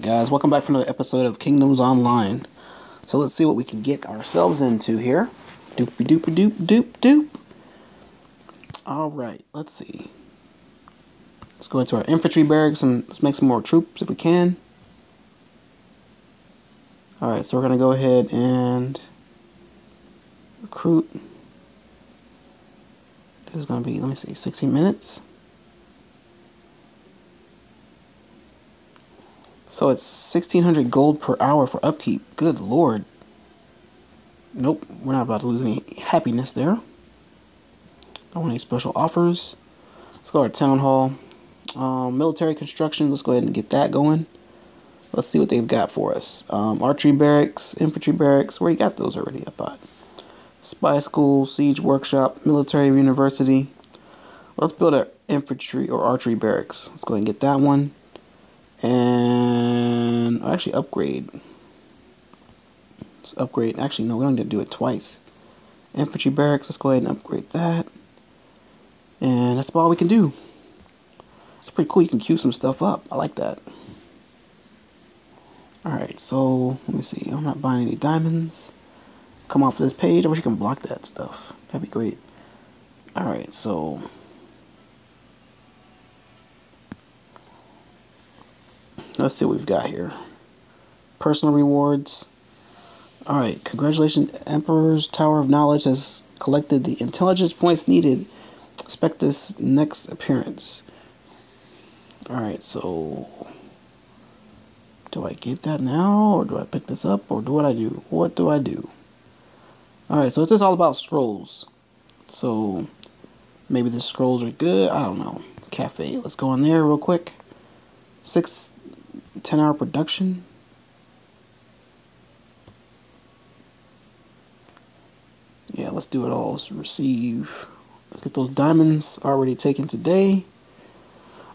Guys, welcome back for another episode of Kingdoms Online. So let's see what we can get ourselves into here. Doopy doopy doop doop doop. Alright, let's see. Let's go into our infantry barracks and let's make some more troops if we can. Alright, so we're going to go ahead and recruit. This is going to be, let me see, 16 minutes. So it's 1600 gold per hour for upkeep. Good lord. Nope, we're not about to lose any happiness there. Don't want any special offers. Let's go to our town hall. Um, military construction, let's go ahead and get that going. Let's see what they've got for us. Um, archery barracks, infantry barracks. Where you got those already, I thought. Spy school, siege workshop, military university. Let's build an infantry or archery barracks. Let's go ahead and get that one and actually upgrade. Let's upgrade. Actually, no, we don't need to do it twice. Infantry barracks. Let's go ahead and upgrade that. And that's about all we can do. It's pretty cool. You can queue some stuff up. I like that. Alright, so let me see. I'm not buying any diamonds. Come off this page. I wish you can block that stuff. That'd be great. Alright, so Let's see what we've got here. Personal rewards. Alright, congratulations. Emperor's Tower of Knowledge has collected the intelligence points needed. Expect this next appearance. Alright, so... Do I get that now? Or do I pick this up? Or do what I do? What do I do? Alright, so it's just all about scrolls. So, maybe the scrolls are good. I don't know. Cafe. Let's go in there real quick. Six 10 hour production. Yeah, let's do it all. Let's receive. Let's get those diamonds already taken today.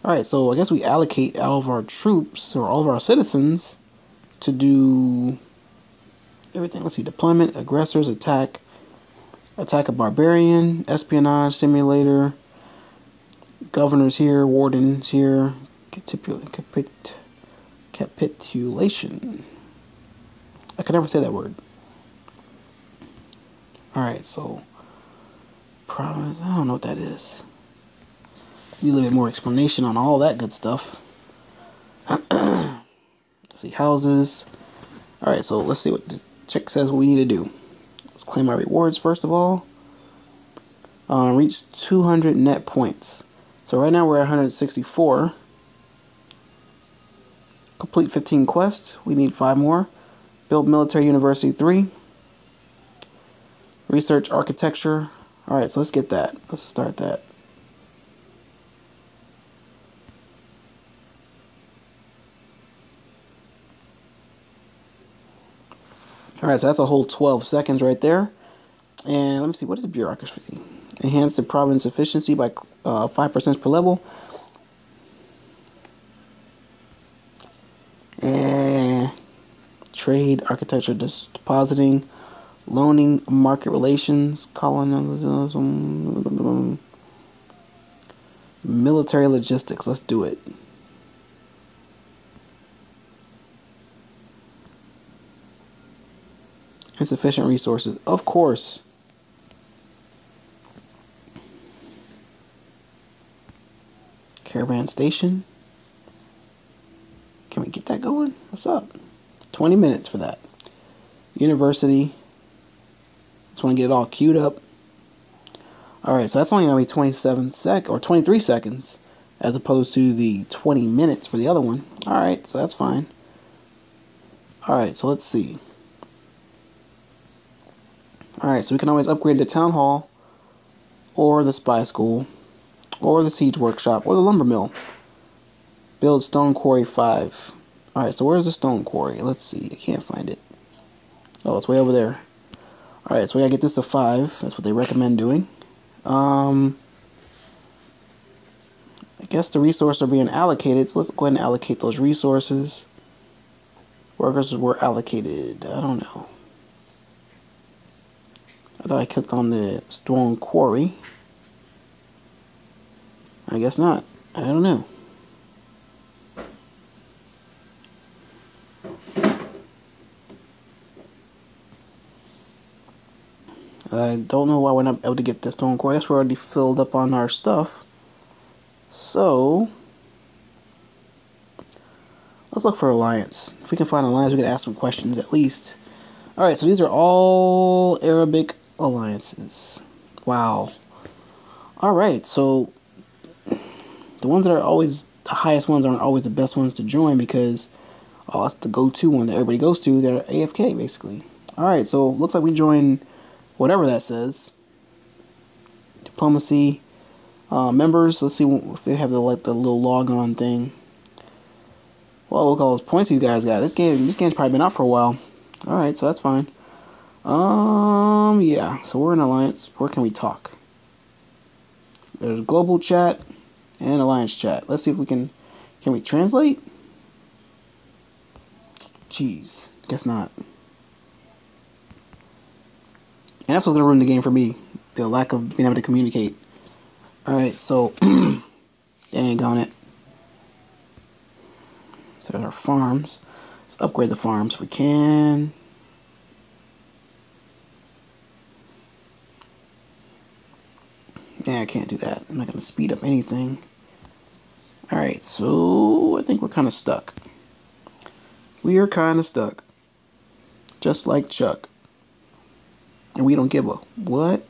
Alright, so I guess we allocate all of our troops or all of our citizens to do everything. Let's see, deployment, aggressors, attack, attack a barbarian, espionage, simulator, governors here, wardens here, capit capitulation. I can never say that word. Alright, so province I don't know what that is. Need a little bit more explanation on all that good stuff. let's see, houses. Alright, so let's see what the check says what we need to do. Let's claim our rewards first of all. Uh, reach 200 net points. So right now we're at 164. Complete 15 quests. We need 5 more. Build Military University 3. Research Architecture. Alright, so let's get that. Let's start that. Alright, so that's a whole 12 seconds right there. And let me see, what is bureaucracy? Enhance the province efficiency by uh, 5% per level. Trade, architecture, depositing, loaning, market relations, colonialism, military logistics. Let's do it. Insufficient resources. Of course. Caravan station. Can we get that going? What's up? 20 minutes for that. University. Just want to get it all queued up. Alright, so that's only going to be 27 sec or 23 seconds as opposed to the 20 minutes for the other one. Alright, so that's fine. Alright, so let's see. Alright, so we can always upgrade the town hall or the spy school or the siege workshop or the lumber mill. Build stone quarry 5. Alright, so where's the stone quarry? Let's see. I can't find it. Oh, it's way over there. Alright, so we gotta get this to 5. That's what they recommend doing. Um, I guess the resources are being allocated, so let's go ahead and allocate those resources. Workers were allocated. I don't know. I thought I clicked on the stone quarry. I guess not. I don't know. I don't know why we're not able to get this stone quarry. We're already filled up on our stuff. So, let's look for alliance. If we can find alliance, we can ask some questions at least. All right, so these are all Arabic alliances. Wow. All right, so the ones that are always the highest ones aren't always the best ones to join because oh, that's the go-to one that everybody goes to. They're AFK basically. All right, so looks like we join whatever that says. Diplomacy uh, members. Let's see if they have the like the little log on thing. Well, look at all those points these guys got. This game, this game's probably been out for a while. All right, so that's fine. Um, yeah. So we're in alliance. Where can we talk? There's global chat and alliance chat. Let's see if we can. Can we translate? Jeez, guess not. And that's what's gonna ruin the game for me. The lack of being able to communicate. Alright, so dang on it. So our farms. Let's upgrade the farms if we can. Yeah, I can't do that. I'm not going to speed up anything. Alright, so I think we're kind of stuck. We are kind of stuck. Just like Chuck. And we don't give a what?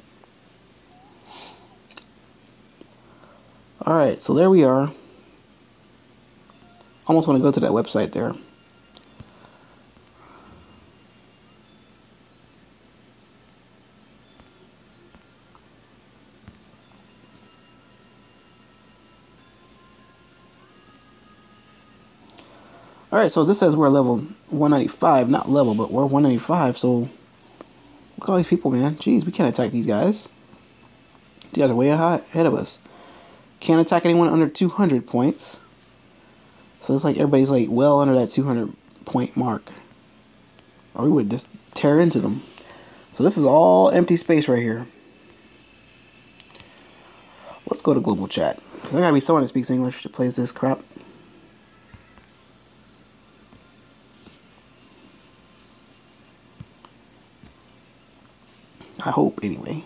Alright, so there we are. Almost want to go to that website there. Alright, so this says we're level 195, not level, but we're 195, so look at all these people, man. Jeez, we can't attack these guys. These guys are way ahead of us. Can't attack anyone under 200 points. So it's like everybody's like well under that 200 point mark. Or we would just tear into them. So this is all empty space right here. Let's go to global chat. Because there gotta be someone that speaks English that plays this crap. Hope, anyway.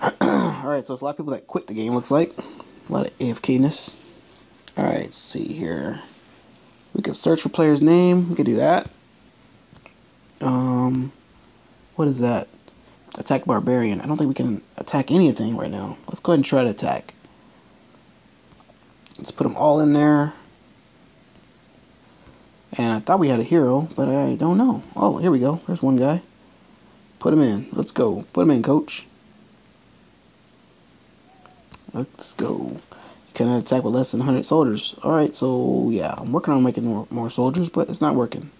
Alright, so it's a lot of people that quit the game, looks like. A lot of AFK-ness. Alright, see here. We can search for player's name. We can do that. Um, what is that? Attack Barbarian. I don't think we can attack anything right now. Let's go ahead and try to attack. Let's put them all in there. And I thought we had a hero, but I don't know. Oh, here we go. There's one guy. Put him in. Let's go. Put him in, coach. Let's go. You cannot attack with less than 100 soldiers. Alright, so yeah, I'm working on making more, more soldiers, but it's not working.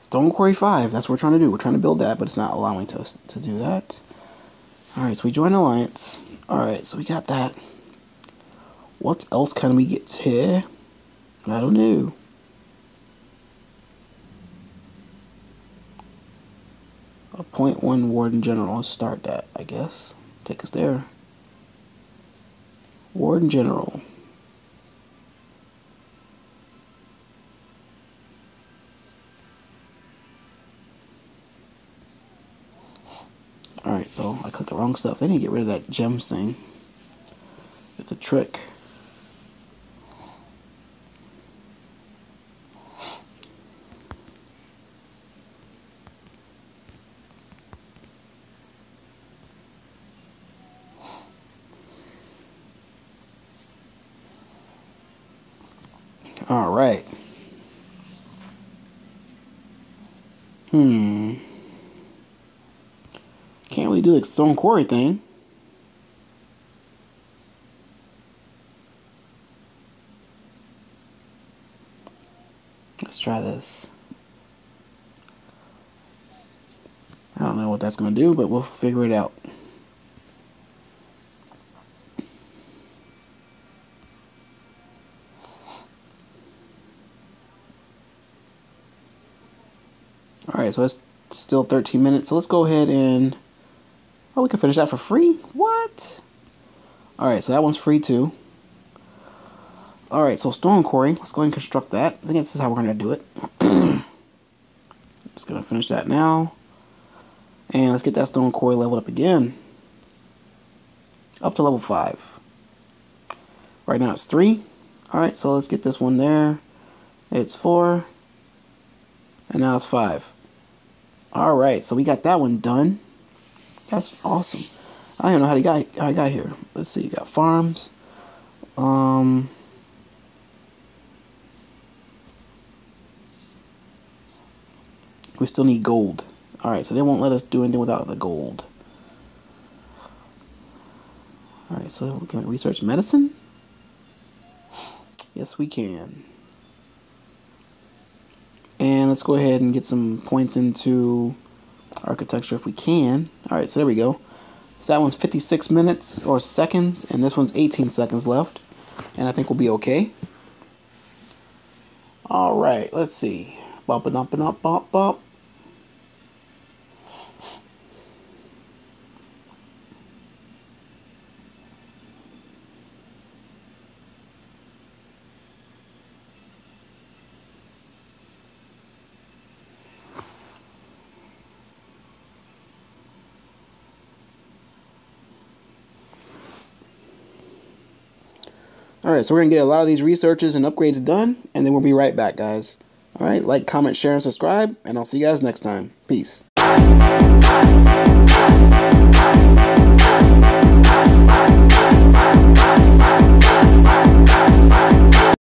Stone Quarry 5, that's what we're trying to do. We're trying to build that, but it's not allowing us to do that. Alright, so we join Alliance. Alright, so we got that. What else can we get here? I don't know. Appoint one warden general. Let's start that, I guess. Take us there. Warden general. The wrong stuff. They to get rid of that gems thing. It's a trick. Alright. Hmm do the stone quarry thing. Let's try this. I don't know what that's going to do, but we'll figure it out. Alright, so it's still 13 minutes. So let's go ahead and Oh, we can finish that for free? What? Alright, so that one's free too. Alright, so stone quarry. Let's go ahead and construct that. I think this is how we're going to do it. Just going to finish that now. And let's get that stone quarry leveled up again. Up to level 5. Right now it's 3. Alright, so let's get this one there. It's 4. And now it's 5. Alright, so we got that one done. That's awesome. I don't know how, to got, how I got here. Let's see, you got farms. Um... We still need gold. Alright, so they won't let us do anything without the gold. Alright, so we can research medicine? Yes, we can. And let's go ahead and get some points into architecture if we can. Alright, so there we go. So that one's 56 minutes or seconds, and this one's 18 seconds left. And I think we'll be okay. Alright, let's see. Bump and up, bump, bump. Alright, so we're going to get a lot of these researches and upgrades done, and then we'll be right back, guys. Alright, like, comment, share, and subscribe, and I'll see you guys next time. Peace.